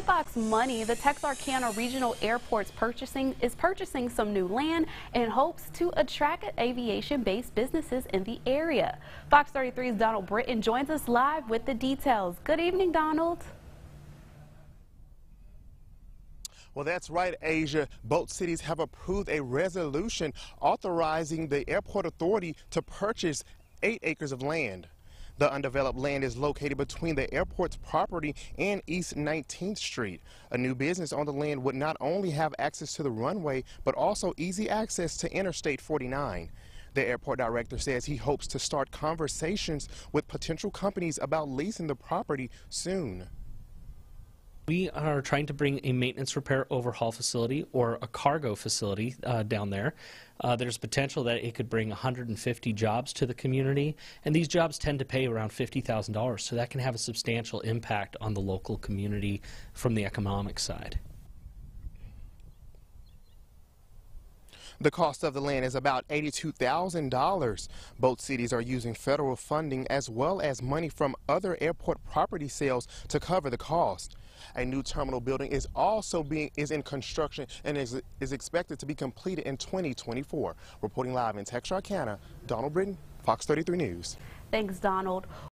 Fox Money, the Texarkana Regional Airport's purchasing is purchasing some new land in hopes to attract aviation-based businesses in the area. Fox 33's Donald Britton joins us live with the details. Good evening, Donald. Well, that's right, Asia. Both cities have approved a resolution authorizing the airport authority to purchase eight acres of land. The undeveloped land is located between the airport's property and East 19th Street. A new business on the land would not only have access to the runway, but also easy access to Interstate 49. The airport director says he hopes to start conversations with potential companies about leasing the property soon. We are trying to bring a maintenance repair overhaul facility or a cargo facility uh, down there. Uh, there's potential that it could bring 150 jobs to the community, and these jobs tend to pay around $50,000, so that can have a substantial impact on the local community from the economic side. The cost of the land is about $82,000. Both cities are using federal funding as well as money from other airport property sales to cover the cost. A new terminal building is also being is in construction and is, is expected to be completed in 2024. Reporting live in Texarkana, Donald Britton, Fox 33 News. Thanks, Donald.